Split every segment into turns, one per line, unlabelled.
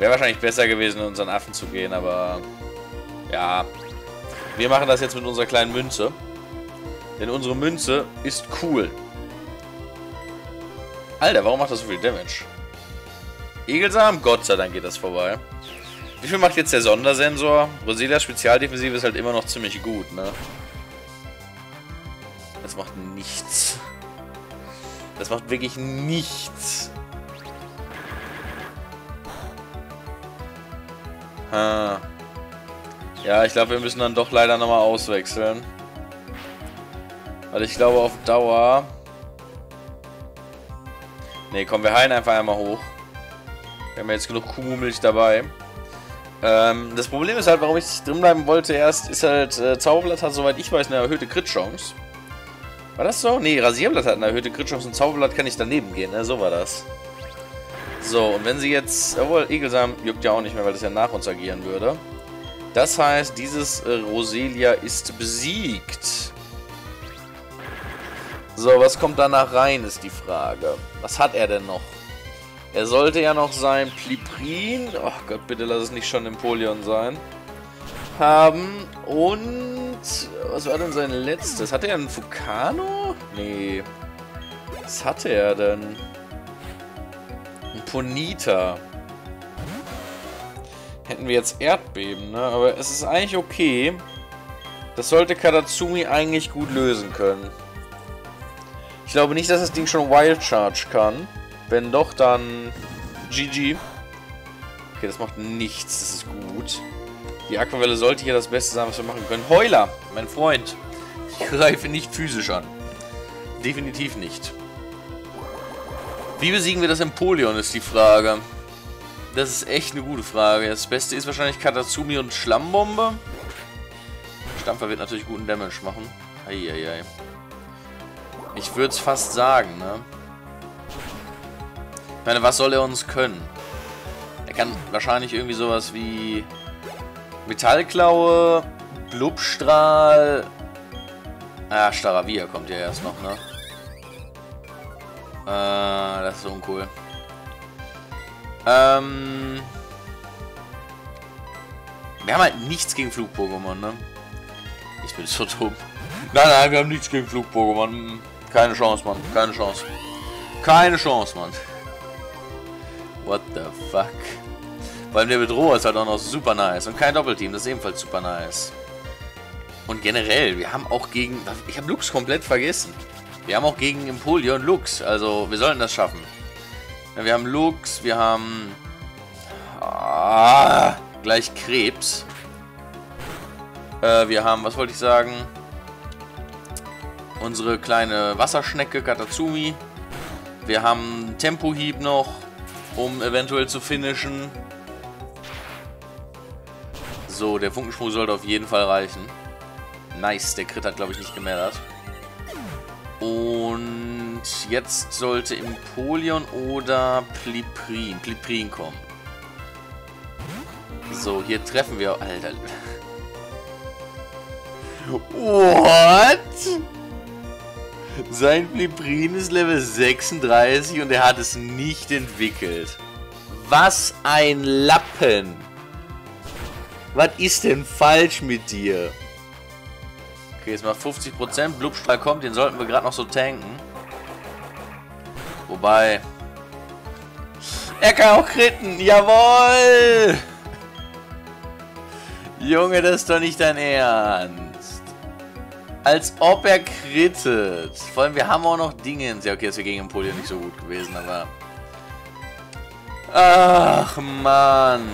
Wäre wahrscheinlich besser gewesen, in unseren Affen zu gehen, aber... Ja. Wir machen das jetzt mit unserer kleinen Münze. Denn unsere Münze ist cool. Alter, warum macht das so viel Damage? Egelsam? Gott sei Dank geht das vorbei. Wie viel macht jetzt der Sondersensor? Roselias Spezialdefensive ist halt immer noch ziemlich gut, ne? Das macht nichts. Das macht wirklich nichts. Ha. Ja, ich glaube, wir müssen dann doch leider nochmal auswechseln. Weil ich glaube, auf Dauer... Ne, komm, wir heilen einfach einmal hoch. Wir haben jetzt genug Kuhmilch dabei. Ähm, das Problem ist halt, warum ich drin bleiben wollte erst, ist halt, äh, Zauberblatt hat, soweit ich weiß, eine erhöhte Crit-Chance. War das so? Ne, Rasierblatt hat eine erhöhte Crit-Chance und Zauberblatt kann ich daneben gehen, ne? So war das. So, und wenn sie jetzt... Obwohl, Egelsam juckt ja auch nicht mehr, weil das ja nach uns agieren würde. Das heißt, dieses äh, Roselia ist besiegt. So, was kommt danach rein, ist die Frage. Was hat er denn noch? Er sollte ja noch sein Pliprin... Oh Gott, bitte lass es nicht schon Empoleon sein. Haben. Und... Was war denn sein letztes? Hatte er einen Fukano? Nee. Was hatte er denn? Ein Ponita. Hätten wir jetzt Erdbeben, ne? Aber es ist eigentlich okay. Das sollte Katatsumi eigentlich gut lösen können. Ich glaube nicht, dass das Ding schon Wild Charge kann. Wenn doch, dann GG. Okay, das macht nichts. Das ist gut. Die Aquavelle sollte hier das Beste sein, was wir machen können. Heuler, mein Freund. Ich greife nicht physisch an. Definitiv nicht. Wie besiegen wir das Empoleon, ist die Frage. Das ist echt eine gute Frage. Das Beste ist wahrscheinlich Katatsumi und Schlammbombe. Stampfer wird natürlich guten Damage machen. Eieiei. Ich würde es fast sagen, ne? Ich meine, was soll er uns können? Er kann wahrscheinlich irgendwie sowas wie Metallklaue, Blubstrahl. Ah, Staravia kommt ja erst noch, ne? Äh, das ist uncool. Ähm. Wir haben halt nichts gegen Flug-Pokémon, ne? Ich bin so dumm. Nein, nein, wir haben nichts gegen Flug-Pokémon. Keine Chance, Mann. Keine Chance. Keine Chance, Mann. What the fuck? Allem der Bedroher ist halt auch noch super nice. Und kein Doppelteam, das ist ebenfalls super nice. Und generell, wir haben auch gegen... Ich habe Lux komplett vergessen. Wir haben auch gegen Empoleon Lux. Also, wir sollten das schaffen. Wir haben Lux, wir haben... Ah, gleich Krebs. Äh, wir haben, was wollte ich sagen? Unsere kleine Wasserschnecke Katatsumi. Wir haben Tempohieb noch um eventuell zu finishen. So, der Funkensprung sollte auf jeden Fall reichen. Nice, der Crit hat, glaube ich, nicht gemeldert. Und jetzt sollte Empoleon oder Pliprin, Pliprin kommen. So, hier treffen wir... Alter. What? Sein Pliprin ist Level 36 und er hat es nicht entwickelt. Was ein Lappen. Was ist denn falsch mit dir? Okay, jetzt mal 50%. Blubstrahl kommt, den sollten wir gerade noch so tanken. Wobei... Er kann auch kritten, jawohl! Junge, das ist doch nicht dein Ernst. Als ob er krittet. Vor allem, wir haben auch noch Dingens. Ja, okay, ist ja gegen Empoleon nicht so gut gewesen, aber... Ach, Mann.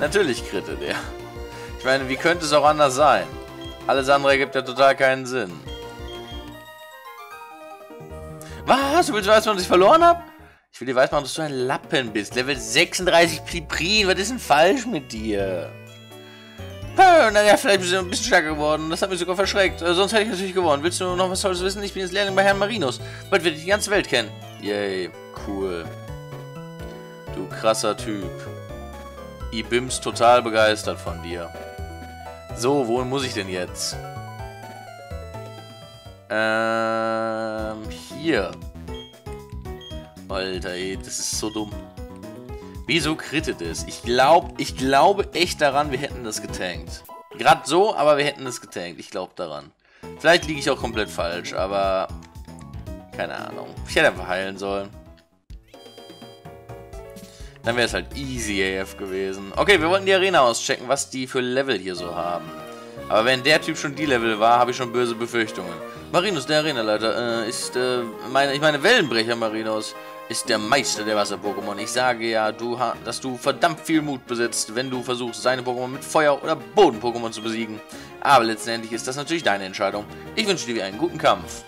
Natürlich krittet er. Ich meine, wie könnte es auch anders sein? Alles andere ergibt ja total keinen Sinn. Was? Du willst wissen, was ich verloren habe? Ich will dir weiß machen, dass du ein Lappen bist. Level 36 Pliprin. Was ist denn falsch mit dir? Naja, vielleicht bist du ein bisschen stärker geworden. Das hat mich sogar verschreckt. Äh, sonst hätte ich natürlich gewonnen. Willst du noch was Tolles wissen? Ich bin jetzt Lehrling bei Herrn Marinus. Bald wird die ganze Welt kennen. Yay, cool. Du krasser Typ. Ibims total begeistert von dir. So, wohin muss ich denn jetzt? Ähm, hier. Alter, ey, das ist so dumm. Wieso krittet es? Ich glaube, ich glaube echt daran, wir hätten das getankt. Gerade so, aber wir hätten das getankt. Ich glaube daran. Vielleicht liege ich auch komplett falsch, aber... Keine Ahnung. Ich hätte einfach heilen sollen. Dann wäre es halt easy AF gewesen. Okay, wir wollten die Arena auschecken, was die für Level hier so haben. Aber wenn der Typ schon die Level war, habe ich schon böse Befürchtungen. Marinus, der Arenaleiter, äh, ist, äh, meine, ich meine Wellenbrecher Marinus, ist der Meister der Wasser-Pokémon. Ich sage ja, du, dass du verdammt viel Mut besitzt, wenn du versuchst, seine Pokémon mit Feuer- oder Boden-Pokémon zu besiegen. Aber letztendlich ist das natürlich deine Entscheidung. Ich wünsche dir einen guten Kampf.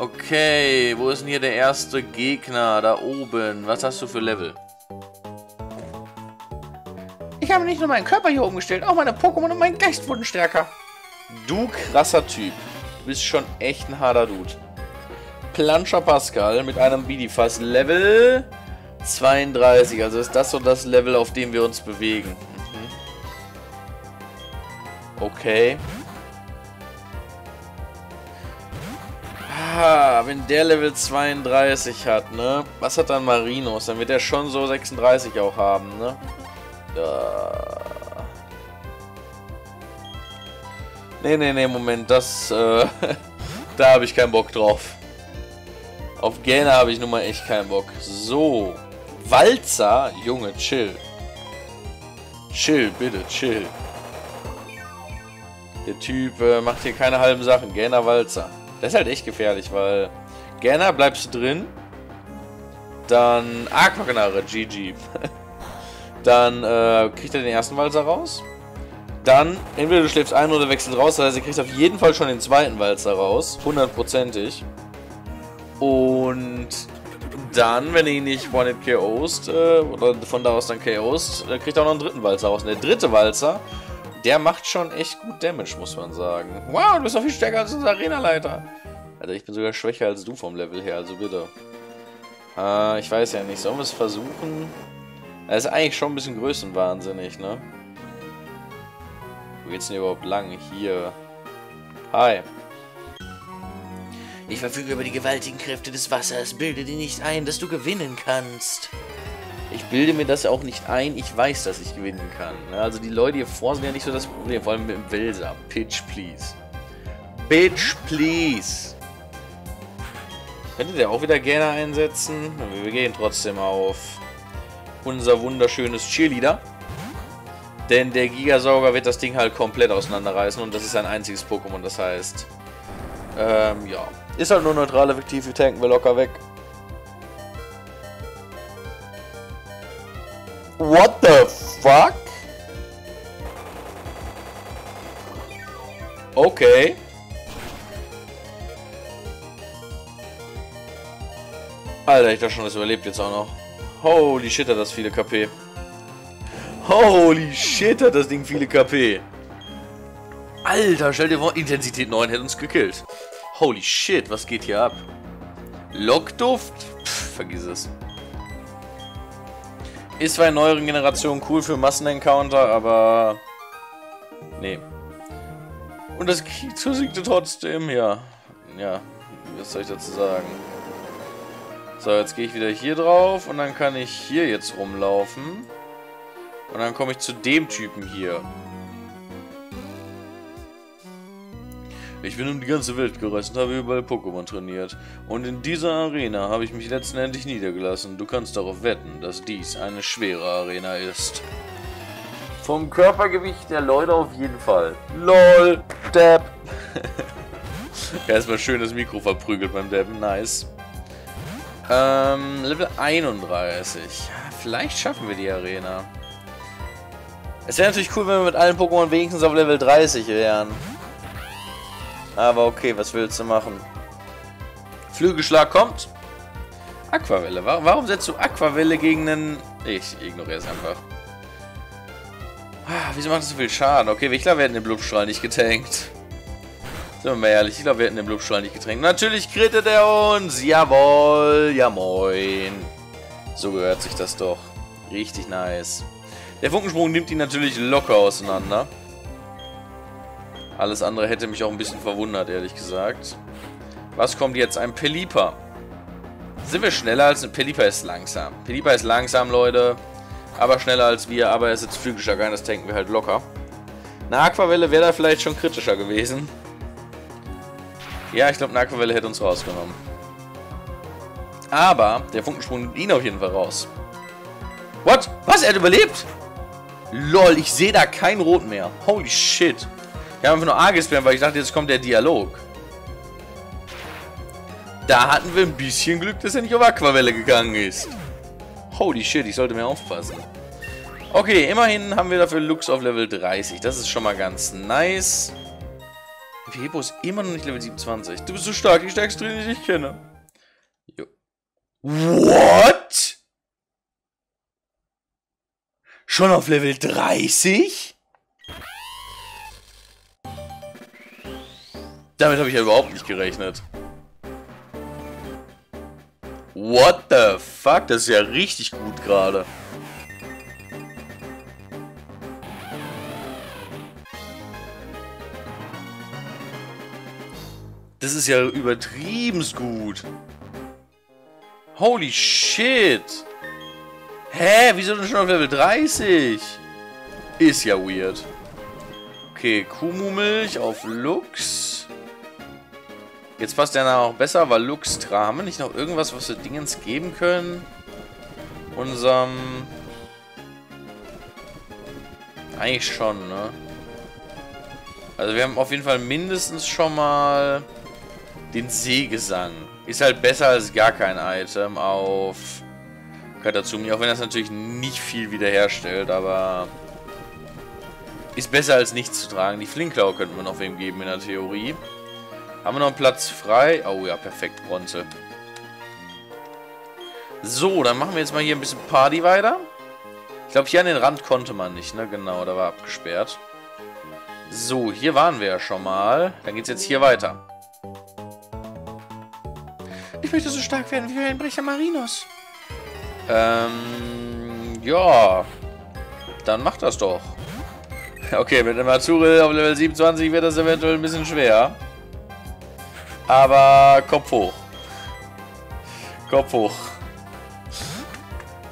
Okay, wo ist denn hier der erste Gegner? Da oben. Was hast du für Level?
Ich habe nicht nur meinen Körper hier umgestellt, auch meine Pokémon und mein Geist wurden stärker.
Du krasser Typ. Du bist schon echt ein harter Dude. Planscher Pascal mit einem Bidifass Level 32. Also ist das so das Level, auf dem wir uns bewegen. Mhm. Okay. Wenn der Level 32 hat, ne? Was hat dann Marinos? Dann wird er schon so 36 auch haben, ne? Ja. Nee, nee, nee, Moment, das, äh, da habe ich keinen Bock drauf. Auf Gähne habe ich nun mal echt keinen Bock. So, Walzer, Junge, chill. Chill, bitte, chill. Der Typ äh, macht hier keine halben Sachen. Gähner Walzer. Das ist halt echt gefährlich, weil Gähner bleibst du drin. Dann Aquagnare, GG. Dann äh, kriegt er den ersten Walzer raus. Dann, entweder du schläfst ein oder wechselst raus. Das heißt, er kriegt auf jeden Fall schon den zweiten Walzer raus. Hundertprozentig. Und dann, wenn du ihn nicht One-Hit KOst, äh, oder von da aus dann KOst, kriegt er auch noch einen dritten Walzer raus. Und der dritte Walzer, der macht schon echt gut Damage, muss man sagen. Wow, du bist doch viel stärker als unser Arena-Leiter. Alter, ich bin sogar schwächer als du vom Level her, also bitte. Äh, ich weiß ja nicht. Sollen wir es versuchen? Er ist eigentlich schon ein bisschen größenwahnsinnig, ne? Wo geht's denn überhaupt lang? Hier. Hi.
Ich verfüge über die gewaltigen Kräfte des Wassers. Bilde dir nicht ein, dass du gewinnen kannst.
Ich bilde mir das auch nicht ein, ich weiß, dass ich gewinnen kann. Also die Leute hier vor sind ja nicht so das Problem, vor allem mit dem Welser. Pitch, please. Bitch, please. Könnte der auch wieder gerne einsetzen? Wir gehen trotzdem auf unser wunderschönes Cheerleader. Denn der Gigasauger wird das Ding halt komplett auseinanderreißen und das ist ein einziges Pokémon, das heißt... Ähm, ja. Ist halt nur neutral effektiv, wir tanken wir locker weg. What the fuck? Okay. Alter, ich dachte schon, das überlebt jetzt auch noch. Holy shit, hat das viele KP. Holy shit, hat das Ding viele KP. Alter, stell dir vor, Intensität 9 hätte uns gekillt. Holy shit, was geht hier ab? Lockduft? Pff, vergiss es. Ist in neueren Generationen cool für Massenencounter, aber... Nee. Und das Kizu siegte trotzdem, ja. Ja, was soll ich dazu sagen? So, jetzt gehe ich wieder hier drauf und dann kann ich hier jetzt rumlaufen. Und dann komme ich zu dem Typen hier. Ich bin um die ganze Welt gereist und habe überall Pokémon trainiert. Und in dieser Arena habe ich mich letztendlich niedergelassen. Du kannst darauf wetten, dass dies eine schwere Arena ist. Vom Körpergewicht der Leute auf jeden Fall. LOL, Dab. Erstmal schön das Mikro verprügelt beim Dabben, nice. Ähm, Level 31. Vielleicht schaffen wir die Arena. Es wäre natürlich cool, wenn wir mit allen Pokémon wenigstens auf Level 30 wären. Aber okay, was willst du machen? Flügelschlag kommt. Aquavelle. Warum setzt du Aquavelle gegen einen... Ich ignoriere es einfach. Ah, wieso macht das so viel Schaden? Okay, ich glaube, wir hätten den Blutstrahl nicht getankt. Sind wir mal ehrlich, ich glaube, wir hätten den Blutstrahl nicht getränkt. Natürlich krittet er uns. Jawohl, ja moin. So gehört sich das doch. Richtig nice. Der Funkensprung nimmt ihn natürlich locker auseinander. Alles andere hätte mich auch ein bisschen verwundert, ehrlich gesagt. Was kommt jetzt? Ein Pelipper. Sind wir schneller als ein Pelipper ist langsam. Pelipper ist langsam, Leute. Aber schneller als wir. Aber er ist jetzt flügelstark ein. Das tanken wir halt locker. Eine Aquavelle wäre da vielleicht schon kritischer gewesen. Ja, ich glaube, eine Aquavelle hätte uns rausgenommen. Aber der Funkensprung nimmt ihn auf jeden Fall raus. What? Was? Er hat überlebt? Lol, ich sehe da kein Rot mehr. Holy shit. Ich habe einfach nur A gespammt, weil ich dachte, jetzt kommt der Dialog. Da hatten wir ein bisschen Glück, dass er nicht auf Aquavelle gegangen ist. Holy shit, ich sollte mehr aufpassen. Okay, immerhin haben wir dafür Lux auf Level 30. Das ist schon mal ganz nice. Hebo ist immer noch nicht Level 27. Du bist so stark, die stärkste Trainer, die ich kenne. Jo. What? Schon auf Level 30? Damit habe ich ja überhaupt nicht gerechnet. What the fuck? Das ist ja richtig gut gerade. Das ist ja übertrieben gut. Holy shit. Hä? Wieso denn schon auf Level 30? Ist ja weird. Okay, Kumu-Milch auf Lux. Jetzt passt der auch besser, weil Lux Haben wir nicht noch irgendwas, was wir Dingens geben können? Unserem... Eigentlich schon, ne? Also wir haben auf jeden Fall mindestens schon mal den Seegesang. Ist halt besser als gar kein Item auf Katatsumi, auch wenn das natürlich nicht viel wiederherstellt, aber ist besser als nichts zu tragen. Die Flinklau könnten wir noch wem geben in der Theorie. Haben wir noch einen Platz frei? Oh ja, perfekt, Bronze. So, dann machen wir jetzt mal hier ein bisschen Party weiter. Ich glaube, hier an den Rand konnte man nicht, ne? Genau, da war abgesperrt. So, hier waren wir ja schon mal. Dann geht es jetzt hier weiter. Ich möchte so stark werden wie ein Brecher Marinos. Ähm, ja. Dann mach das doch. Okay, mit dem Azuril auf Level 27 wird das eventuell ein bisschen schwer. Aber Kopf hoch. Kopf hoch.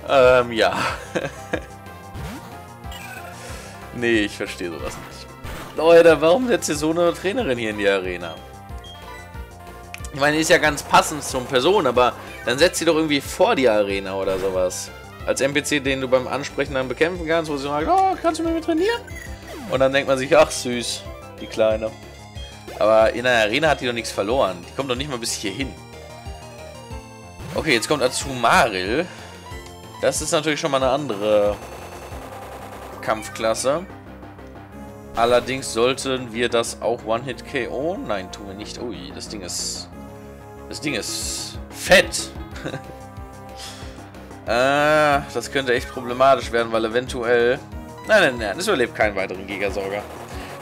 Ähm, ja. nee, ich verstehe sowas nicht. Leute, warum setzt ihr so eine Trainerin hier in die Arena? Ich meine, ist ja ganz passend zum Person, aber dann setzt sie doch irgendwie vor die Arena oder sowas. Als NPC, den du beim Ansprechen dann bekämpfen kannst, wo sie sagt, oh, kannst du mit mir trainieren? Und dann denkt man sich, ach süß, die Kleine. Aber in der Arena hat die doch nichts verloren. Die kommt doch nicht mal bis hier hin. Okay, jetzt kommt Azumaril. Das ist natürlich schon mal eine andere Kampfklasse. Allerdings sollten wir das auch One-Hit-KO... Nein, tun wir nicht. Ui, das Ding ist das Ding ist fett. äh, das könnte echt problematisch werden, weil eventuell... Nein, nein, nein, es überlebt keinen weiteren Gigasauger.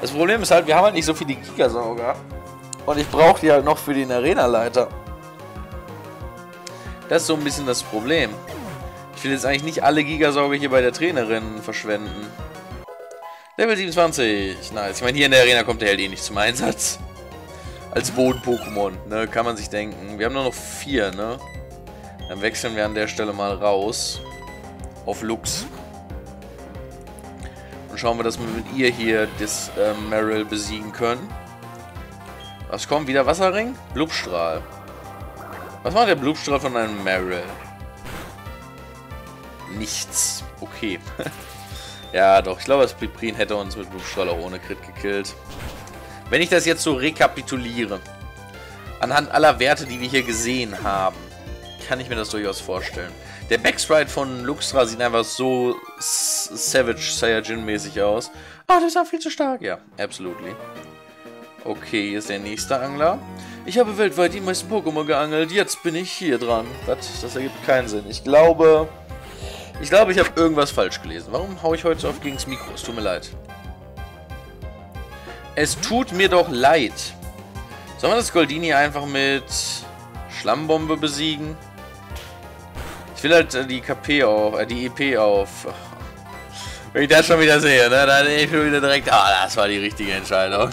Das Problem ist halt, wir haben halt nicht so viele Gigasauger. Und ich brauche die halt noch für den Arena-Leiter. Das ist so ein bisschen das Problem. Ich will jetzt eigentlich nicht alle Gigasauger hier bei der Trainerin verschwenden. Level 27. Nice. Ich meine, hier in der Arena kommt der Held eh nicht zum Einsatz als Boden-Pokémon, ne? Kann man sich denken. Wir haben nur noch vier, ne? Dann wechseln wir an der Stelle mal raus. Auf Lux. Schauen wir, dass wir mit ihr hier das äh, Meryl besiegen können. Was kommt? Wieder Wasserring? Blubstrahl. Was macht der Blubstrahl von einem Meryl? Nichts. Okay. ja, doch. Ich glaube, das Piprin hätte uns mit Blubstrahl auch ohne Crit gekillt. Wenn ich das jetzt so rekapituliere, anhand aller Werte, die wir hier gesehen haben, kann ich mir das durchaus vorstellen. Der Backsprite von Luxra sieht einfach so Savage Saiyajin-mäßig aus. Ah, der ist auch viel zu stark. Ja, absolutely. Okay, hier ist der nächste Angler. Ich habe weltweit die meisten Pokémon geangelt. Jetzt bin ich hier dran. Was? Das ergibt keinen Sinn. Ich glaube... Ich glaube, ich habe irgendwas falsch gelesen. Warum haue ich heute so oft gegen das Mikro? Es tut mir leid. Es tut mir doch leid. Sollen wir das Goldini einfach mit Schlammbombe besiegen? Ich will halt äh, die KP auf, äh, die EP auf. Wenn ich das schon wieder sehe, ne, dann ich schon wieder direkt, ah, das war die richtige Entscheidung.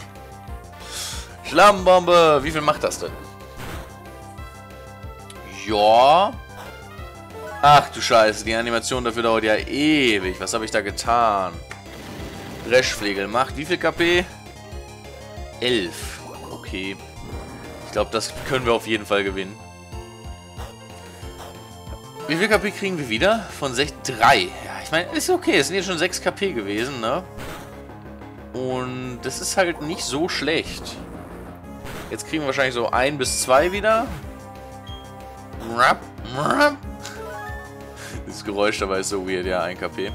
Flammenbombe. Wie viel macht das denn? Ja. Ach du Scheiße, die Animation dafür dauert ja ewig. Was habe ich da getan? Dreschflegel macht wie viel KP? 11. Okay. Ich glaube, das können wir auf jeden Fall gewinnen. Wie viel KP kriegen wir wieder? Von 6? 3. Ja, ich meine, ist okay. Es sind jetzt schon 6 KP gewesen, ne? Und das ist halt nicht so schlecht. Jetzt kriegen wir wahrscheinlich so 1 bis 2 wieder. Dieses Geräusch dabei ist so weird, ja, 1 KP.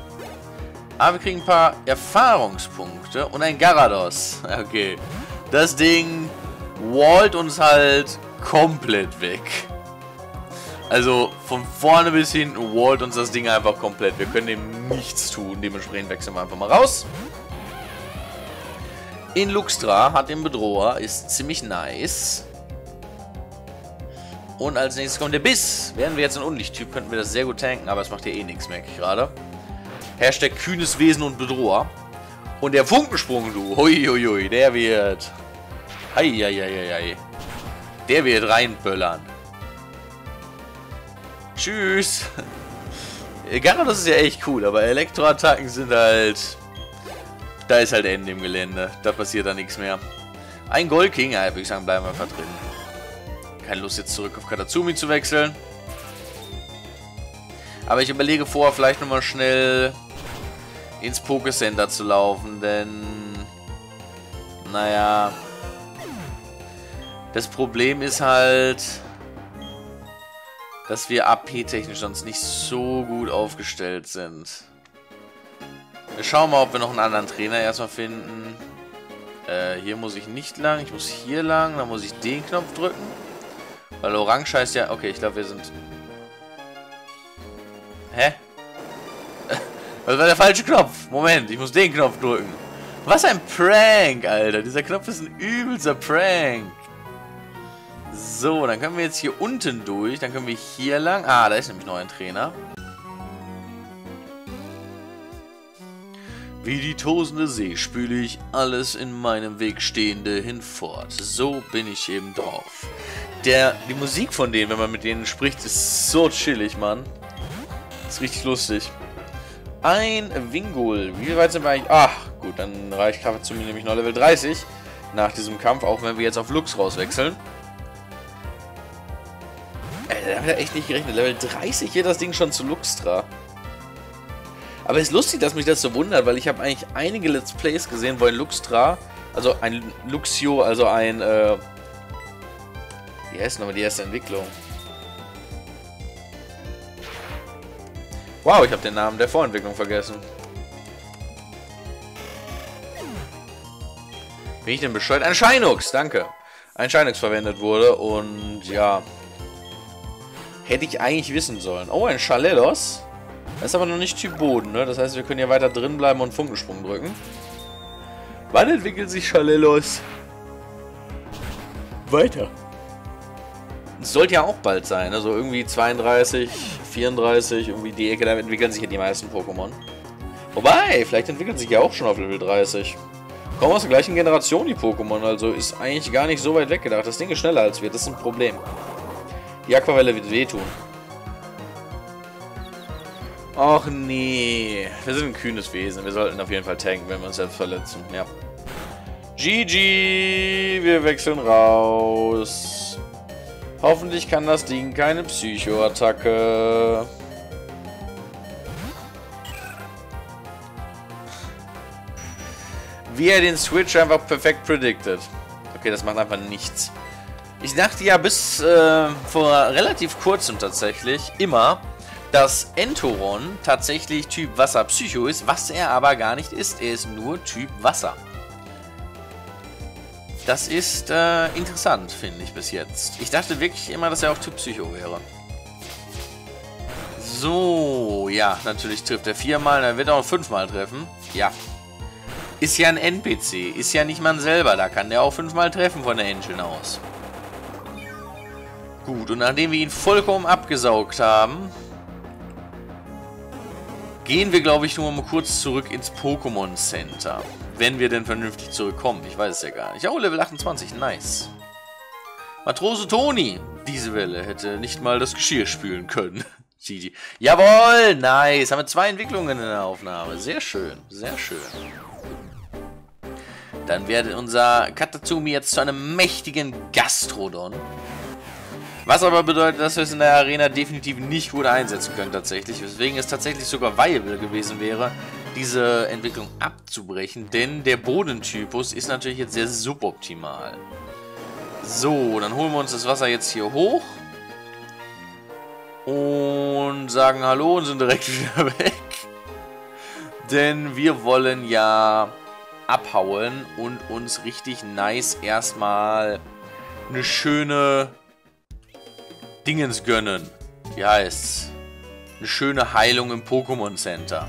Aber wir kriegen ein paar Erfahrungspunkte und ein Garados. Okay. Das Ding wallt uns halt komplett weg. Also von vorne bis hinten wallt uns das Ding einfach komplett. Wir können dem nichts tun. Dementsprechend wechseln wir einfach mal raus. In Luxtra hat den Bedroher. Ist ziemlich nice. Und als nächstes kommt der Biss. Wären wir jetzt ein Unlichttyp, könnten wir das sehr gut tanken. Aber es macht hier eh nichts, merke ich gerade. Hashtag kühnes Wesen und Bedroher. Und der Funkensprung, du. Huiuiui, der wird... Eieieiei. Der wird reinböllern. Tschüss. Gyarados ist ja echt cool, aber Elektroattacken sind halt... Da ist halt Ende im Gelände. Da passiert da nichts mehr. Ein Gold King, ja, würde ich sagen, bleiben wir einfach drin. Keine Lust jetzt zurück auf Katatsumi zu wechseln. Aber ich überlege vorher vielleicht nochmal schnell ins Pokécenter zu laufen, denn... Naja... Das Problem ist halt, dass wir AP-technisch sonst nicht so gut aufgestellt sind. Wir schauen mal, ob wir noch einen anderen Trainer erstmal finden. Äh, hier muss ich nicht lang. Ich muss hier lang. Dann muss ich den Knopf drücken. Weil Orange heißt ja... Okay, ich glaube, wir sind... Hä? Das war der falsche Knopf. Moment, ich muss den Knopf drücken. Was ein Prank, Alter. Dieser Knopf ist ein übelster Prank. So, dann können wir jetzt hier unten durch. Dann können wir hier lang. Ah, da ist nämlich noch ein Trainer. Wie die tosende See spüle ich alles in meinem Weg Stehende hinfort. So bin ich eben drauf. Der, die Musik von denen, wenn man mit denen spricht, ist so chillig, Mann. Ist richtig lustig. Ein Wingul. Wie weit sind wir eigentlich? Ach, gut, dann reicht Kaffee zu mir nämlich noch Level 30. Nach diesem Kampf, auch wenn wir jetzt auf Lux rauswechseln. Da haben wir echt nicht gerechnet. Level 30 hier das Ding schon zu Luxtra. Aber es ist lustig, dass mich das so wundert, weil ich habe eigentlich einige Let's Plays gesehen, wo ein Luxtra, also ein Luxio, also ein, äh, wie heißt nochmal die erste Entwicklung? Wow, ich habe den Namen der Vorentwicklung vergessen. Bin ich denn bescheuert? Ein Scheinux, danke. Ein Scheinux verwendet wurde und ja, Hätte ich eigentlich wissen sollen. Oh, ein Chalelos. Das ist aber noch nicht Typ Boden, ne? Das heißt, wir können hier weiter drin bleiben und Funkensprung drücken. Wann entwickelt sich Chalelos weiter? Sollte ja auch bald sein, also irgendwie 32, 34, irgendwie die Ecke, da entwickeln sich ja die meisten Pokémon. Wobei, vielleicht entwickeln sich ja auch schon auf Level 30. Kommen aus der gleichen Generation, die Pokémon, also ist eigentlich gar nicht so weit weggedacht. Das Ding ist schneller als wir, das ist ein Problem. Die Aquavelle wird wehtun. Och nee. Wir sind ein kühnes Wesen. Wir sollten auf jeden Fall tanken, wenn wir uns selbst verletzen. Ja. GG. Wir wechseln raus. Hoffentlich kann das Ding keine Psychoattacke. Wie er den Switch einfach perfekt predicted. Okay, das macht einfach nichts. Ich dachte ja bis äh, vor relativ kurzem tatsächlich immer, dass Entoron tatsächlich Typ Wasser Psycho ist, was er aber gar nicht ist. Er ist nur Typ Wasser. Das ist äh, interessant, finde ich bis jetzt. Ich dachte wirklich immer, dass er auch Typ Psycho wäre. So, ja, natürlich trifft er viermal, dann wird er auch fünfmal treffen. Ja. Ist ja ein NPC, ist ja nicht man selber, da kann der auch fünfmal treffen von der Engine aus. Gut, und nachdem wir ihn vollkommen abgesaugt haben, gehen wir, glaube ich, nur mal kurz zurück ins Pokémon Center. Wenn wir denn vernünftig zurückkommen. Ich weiß es ja gar nicht. Oh, Level 28. Nice. Matrose Toni. Diese Welle hätte nicht mal das Geschirr spülen können. Gigi. Jawohl, nice. Haben wir zwei Entwicklungen in der Aufnahme. Sehr schön, sehr schön. Dann wird unser Katatsumi jetzt zu einem mächtigen Gastrodon. Was aber bedeutet, dass wir es in der Arena definitiv nicht gut einsetzen können tatsächlich. Weswegen es tatsächlich sogar viable gewesen wäre, diese Entwicklung abzubrechen. Denn der Bodentypus ist natürlich jetzt sehr suboptimal. So, dann holen wir uns das Wasser jetzt hier hoch. Und sagen Hallo und sind direkt wieder weg. Denn wir wollen ja abhauen und uns richtig nice erstmal eine schöne Dingens gönnen. Wie heißt's? Eine schöne Heilung im Pokémon Center.